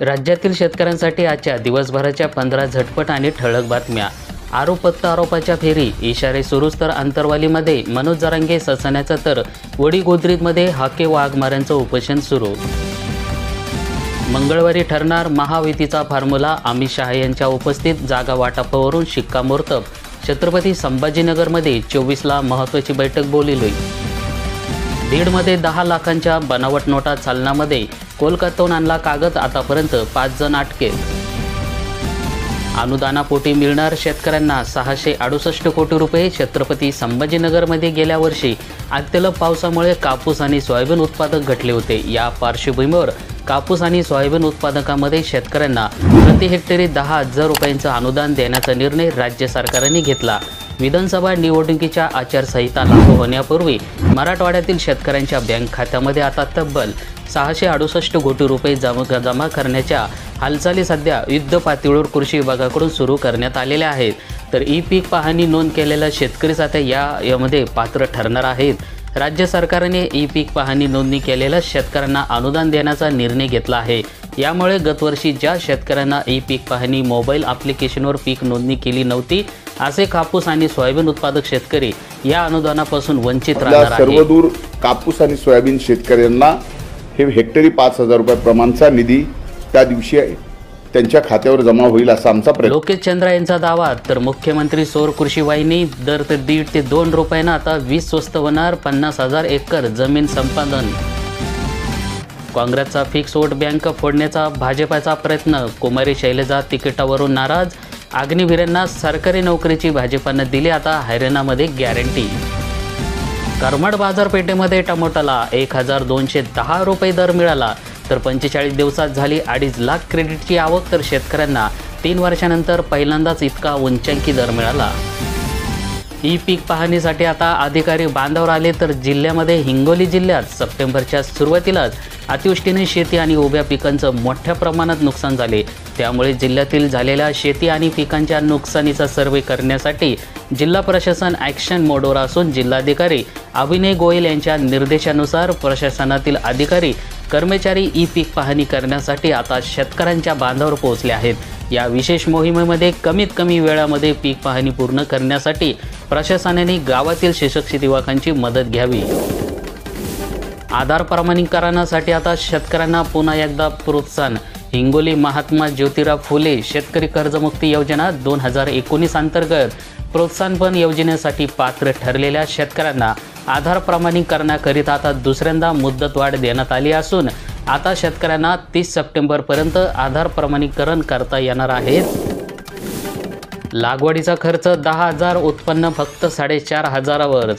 राज्यातील शेतकऱ्यांसाठी आजच्या दिवसभराच्या पंधरा झटपट आणि ठळक बातम्या. आरोप प्रत्यारोपाच्या फेरी. इशारे सुरूच तर आंतरवालीमध्ये. मनोज जरांगे ससाण्याचा तर. वडीगोद्रीतमध्ये हाके वाघमाऱ्यांचं उपोषण सुरू. मंगळवारी ठरणार महायुतीचा फॉर्म्युला. अमित शहा यांच्या उपस्थित जागा वाटपावरून शिक्कामोर्तब. छत्रपती संभाजीनगरमध्ये चोवीसला महत्त्वाची बैठक बोलली दीडमध्ये दहा लाखांच्या बनावट नोटा चालनामध्ये. कोलकाताहून आणला कागद आतापर्यंत पाच जण अटकेत. अनुदानापोटी मिळणार शेतकऱ्यांना सहाशे अडुसष्ट कोटी रुपये. छत्रपती संभाजीनगरमध्ये गेल्या वर्षी अत्यल्प पावसामुळे कापूस आणि सोयाबीन उत्पादक घटले होते. या पार्श्वभूमीवर कापूस आणि सोयाबीन उत्पादकामध्ये शेतकऱ्यांना प्रति हेक्टरी दहा हजार रुपयांचं अनुदान देण्याचा निर्णय राज्य सरकारने घेतला. विधानसभा निवडणुकीच्या आचारसंहिता लागू होण्यापूर्वी मराठवाड्यातील शेतकऱ्यांच्या बँक खात्यामध्ये आता तब्बल सहाशे अडुसष्ट कोटी रुपये जमा जमा करण्याच्या हालचाली सध्या युद्ध पातळीवर कृषी विभागाकडून सुरू करण्यात आलेल्या आहेत. तर ई पीक पाहणी नोंद केलेल्या शेतकरीच आता या यामध्ये पात्र ठरणार आहेत. राज्य सरकारने ई पीक पाहणी नोंदणी केलेल्या शेतकऱ्यांना अनुदान देण्याचा निर्णय घेतला आहे. यामुळे गतवर्षी ज्या शेतकऱ्यांना ई पीक पाहणी मोबाईल ॲप्लिकेशनवर पीक नोंदणी केली नव्हती असे कापूस आणि सोयाबीन उत्पादक शेतकरी या अनुदानापासून वंचित राहणार सर्वदूर कापूस आणि सोयाबीन शेतकऱ्यांना हे हेक्टरी पाच हजार रुपये प्रमाणचा निधी त्या दिवशी त्यांच्या खात्यावर जमा होईल असा आमचा प्रयत्न. लोकेश चंद्रा यांचा दावा तर मुख्यमंत्री सौर कृषी वाहिनी दर ते दीड ते दोन रुपयानं आता वीज स्वस्त होणार पन्नास हजार एकर जमीन संपादन. काँग्रेसचा फिक्स वोट बँक फोडण्याचा भाजपाचा प्रयत्न कुमारी शैलजा तिकिटावरून नाराज अग्निवीरांना सरकारी नोकरीची भाजपानं दिली आता हरियाणामध्ये गॅरंटी करमाड बाजारपेठेमध्ये टमाटोला एक हजार दोनशे दहा रुपये दर मिळाला. तर पंचेचाळीस दिवसात झाली अडीच लाख क्रेडिटची आवक तर शेतकऱ्यांना तीन वर्षानंतर पहिल्यांदाच इतका उंचांकी दर मिळाला. ई पीक पाहणीसाठी आता अधिकारी बांधावर आले तर जिल्ह्यामध्ये हिंगोली जिल्ह्यात सप्टेंबरच्या सुरुवातीलाच अतिवृष्टीने शेती आणि उभ्या पिकांचं मोठ्या प्रमाणात नुकसान झाले. त्यामुळे जिल्ह्यातील झालेल्या शेती आणि पिकांच्या नुकसानीचा सर्वे करण्यासाठी जिल्हा प्रशासन ॲक्शन मोडवर असून जिल्हाधिकारी अभिनय गोयल यांच्या निर्देशानुसार प्रशासनातील अधिकारी कर्मचारी ई पीक पाहणी करण्यासाठी आता शेतकऱ्यांच्या बांधावर पोहोचले आहेत. या विशेष मोहिमेमध्ये कमीत कमी वेळामध्ये पीक पाहणी पूर्ण करण्यासाठी प्रशासनाने गावातील शिक्षक शेतीवाकांची मदत घ्यावी. आधार प्रमाणीकरणासाठी आता शेतकऱ्यांना पुन्हा एकदा प्रोत्साहन हिंगोली महात्मा ज्योतिराव फुले शेतकरी कर्जमुक्ती योजना दोन हजार एकोणीस अंतर्गत प्रोत्साहनपण योजनेसाठी पात्र ठरलेल्या शेतकऱ्यांना आधार प्रमाणीकरणाकरिता आता दुसऱ्यांदा मुदतवाढ देण्यात आली असून आता शेतकऱ्यांना तीस सप्टेंबरपर्यंत आधार प्रमाणीकरण करता येणार आहे. लागवडीचा खर्च दहा हजार उत्पन्न फक्त साडेचार हजारावर.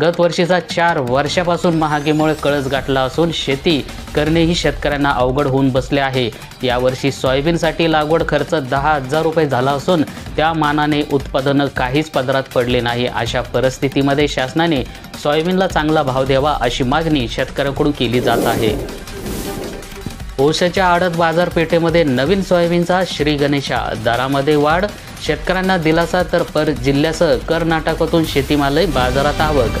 गत वर्षीचा चार वर्षापासून महागीमुळे कळस गाठला असून शेती करणेही शेतकऱ्यांना अवघड होऊन बसले आहे. यावर्षी सोयाबीनसाठी लागवड खर्च दहा हजार रुपये झाला असून त्या मानाने उत्पादनं काहीच पदरात पडले नाही. अशा परिस्थितीमध्ये शासनाने सोयाबीनला चांगला भाव द्यावा अशी मागणी शेतकऱ्यांकडून केली जात आहे. ओशाच्या आडत बाजारपेठेमध्ये नवीन सोयाबीनचा श्री गणेशा दरामध्ये वाढ शेतकऱ्यांना दिलासा तर पर जिल्ह्यासह कर्नाटकातून शेतीमालही बाजारात आवक.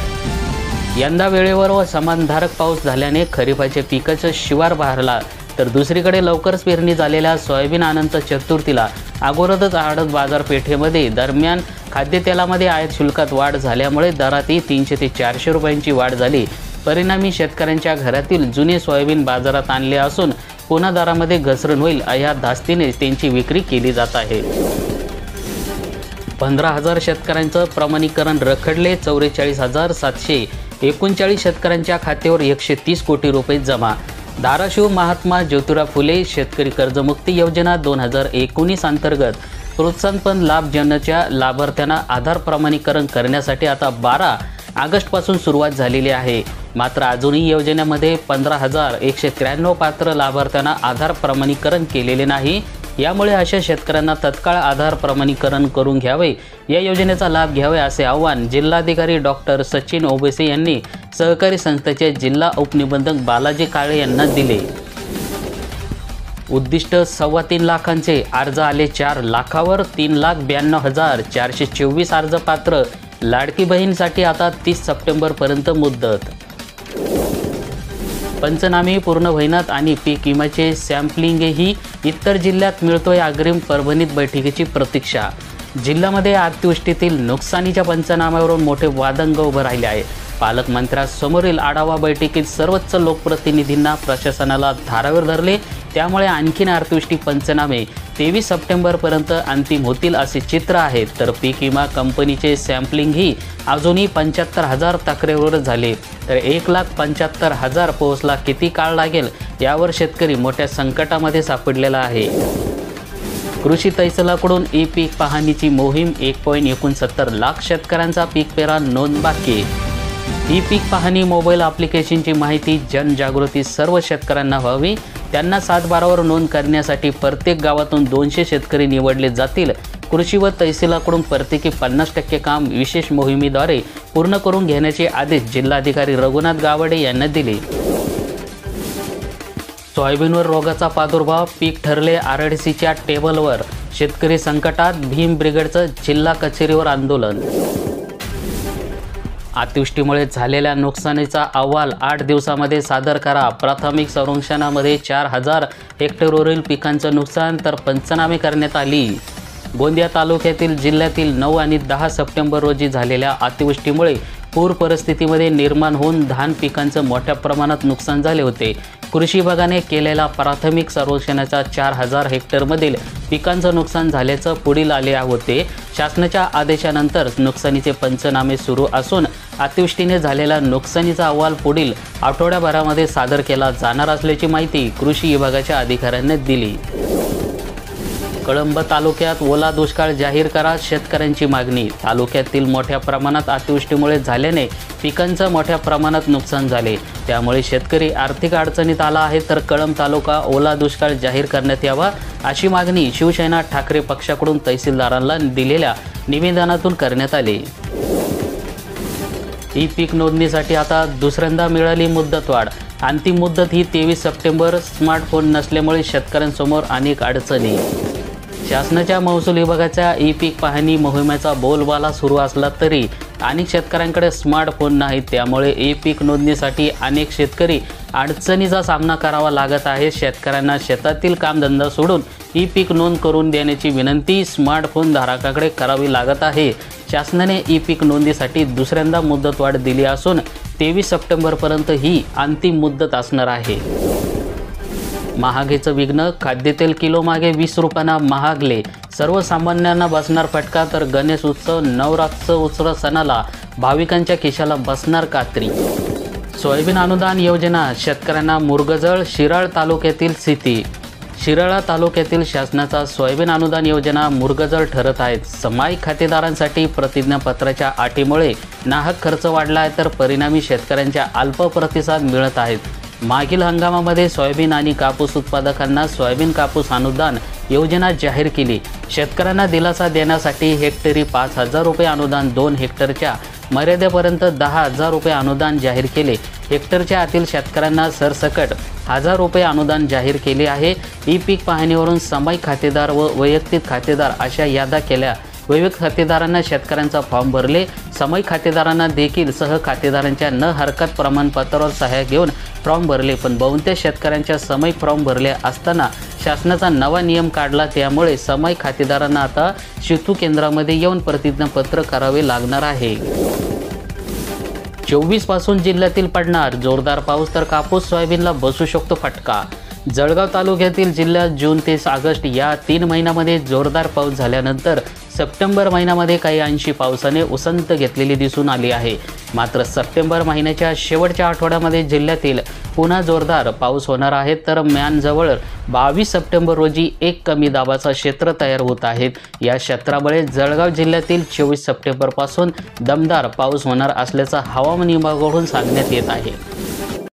यंदा वेळेवर व समानधारक पाऊस झाल्याने खरीपाचे पिकाचं शिवार बहारला तर दुसरीकडे लवकरच पेरणी झालेल्या सोयाबीन अनंत चतुर्थीला अगोदरच आडत बाजारपेठेमध्ये दरम्यान खाद्यतेलामध्ये आयात शुल्कात वाढ झाल्यामुळे दरातही तीनशे ते चारशे रुपयांची वाढ झाली. परिणामी शेतकऱ्यांच्या घरातील जुने सोयाबीन बाजारात आणले असून पुन्हा दरामध्ये घसरण होईल या धास्तीने त्यांची विक्री केली जात आहे. पंधरा हजार शेतकऱ्यांचं प्रमाणीकरण रखडले चौवेचाळीस हजार सातशे एकोणचाळीस शेतकऱ्यांच्या खात्यावर एकशे तीस कोटी रुपये जमा. धाराशिव महात्मा ज्योतिराव फुले शेतकरी कर्जमुक्ती योजना दोन हजार एकोणीस अंतर्गत प्रोत्साहनपण लाभ जनच्या लाभार्थ्यांना आधार प्रमाणीकरण करण्यासाठी आता बारा ऑगस्टपासून सुरुवात झालेली आहे. मात्र अजूनही योजनेमध्ये पंधरा हजार एकशे त्र्याण्णव पात्र लाभार्थ्यांना आधार प्रमाणीकरण केलेले नाही. यामुळे अशा शेतकऱ्यांना तत्काळ आधार प्रमाणीकरण करून घ्यावे. या योजनेचा लाभ घ्यावे असे आवाहन जिल्हाधिकारी डॉक्टर सचिन ओबेसे यांनी सहकारी संस्थेचे जिल्हा उपनिबंधक बालाजी काळे यांना दिले. उद्दिष्ट सव्वा तीन लाखांचे अर्ज आले चार लाखावर तीन लाख ब्याण्णव हजार चारशे चोवीस अर्ज पात्र लाडकी बहीणसाठी आता तीस सप्टेंबरपर्यंत मुदत. पंचनामे पूर्ण होईनात आणि पीक विम्याचे सॅम्पलिंगही इतर जिल्ह्यात मिळतोय अग्रिम परभणीत बैठकीची प्रतीक्षा. जिल्ह्यामध्ये अतिवृष्टीतील नुकसानीच्या पंचनाम्यावरून मोठे वादंग उभं राहिले आहे पालकमंत्र्यासमोरील आढावा बैठकीत सर्वोच्च लोकप्रतिनिधींना प्रशासनाला धारावर धरले. त्यामुळे आणखीन अतिवृष्टी पंचनामे तेवीस सप्टेंबरपर्यंत अंतिम होतील असे चित्र आहे. तर पीक विमा कंपनीचे सॅम्पलिंगही अजूनही पंच्याहत्तर हजार तक्रेवर झाले. तर एक लाख पंच्याहत्तर हजार पोहोचला किती काळ लागेल यावर शेतकरी मोठ्या संकटामध्ये सापडलेला आहे. कृषी तैसलाकडून ई पीक पाहणीची मोहीम एक पॉईंट एकोणसत्तर लाख शेतकऱ्यांचा पीक पेरा नोंद बाकी. ई पीक पाहणी मोबाईल ॲप्लिकेशनची माहिती जनजागृती सर्व शेतकऱ्यांना व्हावी. त्यांना सातबारावर नोंद करण्यासाठी प्रत्येक गावातून दोनशे शेतकरी निवडले जातील. कृषी व तहसीलाकडून प्रत्येकी पन्नास टक्के काम विशेष मोहिमेद्वारे पूर्ण करून घेण्याचे आदेश जिल्हाधिकारी रघुनाथ गावडे यांना दिले. सोयाबीनवर रोगाचा प्रादुर्भाव पीक ठरले आर डी सीच्या टेबलवर शेतकरी संकटात भीम ब्रिगेडचं जिल्हा कचेरीवर आंदोलन. अतिवृष्टीमुळे झालेल्या नुकसानीचा अहवाल आठ दिवसामध्ये सादर करा. प्राथमिक संरक्षणामध्ये चार हजार हेक्टरवरील पिकांचं नुकसान तर पंचनामे करण्यात आली. गोंदिया तालुक्यातील जिल्ह्यातील नऊ आणि दहा सप्टेंबर रोजी झालेल्या अतिवृष्टीमुळे पूर परिस्थितीमध्ये निर्माण होऊन धान पिकांचं मोठ्या प्रमाणात नुकसान झाले होते. कृषी विभागाने केलेल्या प्राथमिक सर्वेक्षणाच्या चार हजार हेक्टरमधील पिकांचं नुकसान झाल्याचं पुढील आले होते. शासनाच्या आदेशानंतर नुकसानीचे पंचनामे सुरू असून अतिवृष्टीने झालेला नुकसानीचा अहवाल पुढील आठवड्याभरामध्ये सादर केला जाणार असल्याची माहिती कृषी विभागाच्या अधिकाऱ्यांनी दिली. कळंब तालुक्यात ओला दुष्काळ जाहीर करा शेतकऱ्यांची मागणी. तालुक्यातील मोठ्या प्रमाणात अतिवृष्टीमुळे झाल्याने पिकांचं मोठ्या प्रमाणात नुकसान झाले. त्यामुळे शेतकरी आर्थिक अडचणीत आला आहे तर कळंब तालुका ओला दुष्काळ जाहीर करण्यात यावा अशी मागणी शिवसेना ठाकरे पक्षाकडून तहसीलदारांना दिलेल्या निवेदनातून करण्यात आली. ई पीक नोंदणीसाठी आता दुसऱ्यांदा मिळाली मुदतवाढ अंतिम मुदत ही तेवीस सप्टेंबर. स्मार्टफोन नसल्यामुळे शेतकऱ्यांसमोर अनेक अडचणी. शासनाच्या महसूल विभागाच्या ई पीक पाहणी मोहिमेचा बोलबाला सुरू असला तरी अनेक शेतकऱ्यांकडे स्मार्टफोन नाहीत त्यामुळे ई पीक नोंदणीसाठी अनेक शेतकरी अडचणीचा सामना करावा लागत आहे. शेतकऱ्यांना शेतातील कामधंदा सोडून ई पीक नोंद करून देण्याची विनंती स्मार्टफोन धारकाकडे करावी लागत आहे. शासनाने ई पीक नोंदीसाठी दुसऱ्यांदा मुदतवाढ दिली असून तेवीस सप्टेंबरपर्यंत ही अंतिम मुदत असणार आहे. महागेचं विघ्न खाद्यतेल किलोमागे वीस रुपयांना महागले. सर्वसामान्यांना बसणार फटका तर गणेश उत्सव नवरात्र उत्सव सणाला भाविकांच्या खिशाला बसणार कात्री. सोयाबीन अनुदान योजना शेतकऱ्यांना मुरगजळ शिराळ तालुक्यातील स्थिती शिराळा तालुक्यातील शासनाचा सोयाबीन अनुदान योजना मुरगजळ ठरत आहेत. समाई खातेदारांसाठी प्रतिज्ञापत्राच्या अटीमुळे नाहक खर्च वाढला आहे तर परिणामी शेतकऱ्यांच्या अल्प प्रतिसाद मिळत आहेत. मागील हंगामामध्ये सोयाबीन आणि कापूस उत्पादकांना सोयाबीन कापूस अनुदान योजना जाहीर केली. शेतकऱ्यांना दिलासा देण्यासाठी हेक्टरी पाच हजार रुपये अनुदान दोन हेक्टरच्या मर्यादेपर्यंत दहा हजार रुपये अनुदान जाहीर केले. हेक्टरच्या आतील शेतकऱ्यांना सरसकट हजार रुपये अनुदान जाहीर केले आहे. ई पीक पाहणीवरून सामायिक खातेदार व वैयक्तिक खातेदार अशा याद्या केल्या. वैयक्तिक खातेदारांना शेतकऱ्यांचा फॉर्म भरले. सामायिक खातेदारांना देखील सह खातेदारांच्या न हरकत प्रमाणपत्रावर सहाय्य घेऊन फॉर्म भरले पण बहुतेक शेतकऱ्यांच्या समय फॉर्म भरले असताना शासनाचा नवा नियम काढला त्यामुळे समय खातेदारांना आता शेतू केंद्रामध्ये येऊन प्रतिज्ञापत्र करावे लागणार आहे. चोवीसपासून जिल्ह्यातील पडणार जोरदार पाऊस तर कापूस सोयाबीनला बसू शकतो फटका. जळगाव तालुक्यातील जिल्ह्यात जून ते ऑगस्ट या तीन महिन्यामध्ये जोरदार पाऊस झाल्यानंतर सप्टेंबर महिन्यामध्ये काही अंशी पावसाने उसंत घेतलेली दिसून आली आहे. मात्र सप्टेंबर महिन्याच्या शेवटच्या आठवड्यामध्ये जिल्ह्यातील पुन्हा जोरदार पाऊस होणार आहे. तर म्यानजवळ बावीस सप्टेंबर रोजी एक कमी दाबाचा क्षेत्र तयार होत आहेत या क्षेत्रामुळे जळगाव जिल्ह्यातील चोवीस सप्टेंबरपासून दमदार पाऊस होणार असल्याचं हवामान विभागाकडून सांगण्यात येत आहे.